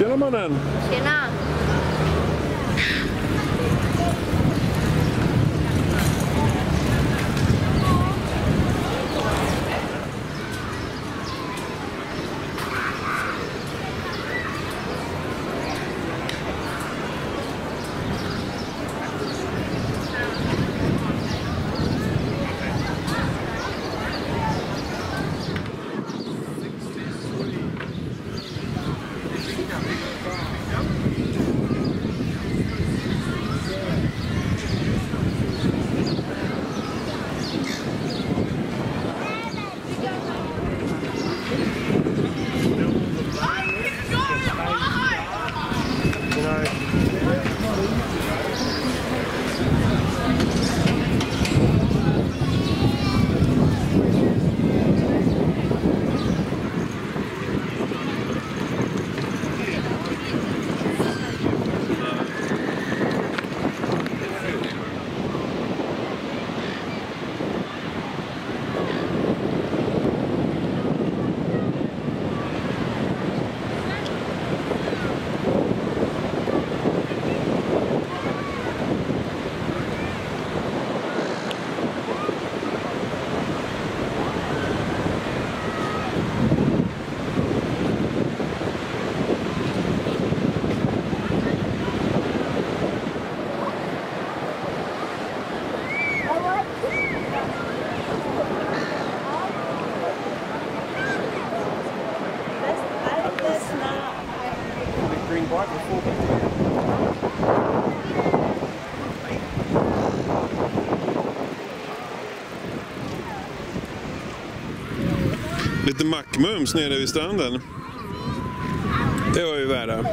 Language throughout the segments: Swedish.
Tjena mannen! Tjena! Lite mackmums nere vid stranden. Det var ju värre.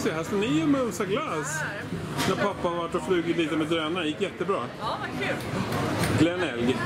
Bowzy, här står ni och mumsar glass. När pappa har varit och flugit lite med drönare, gick jättebra. Ja, vad kul. Glenn Elg.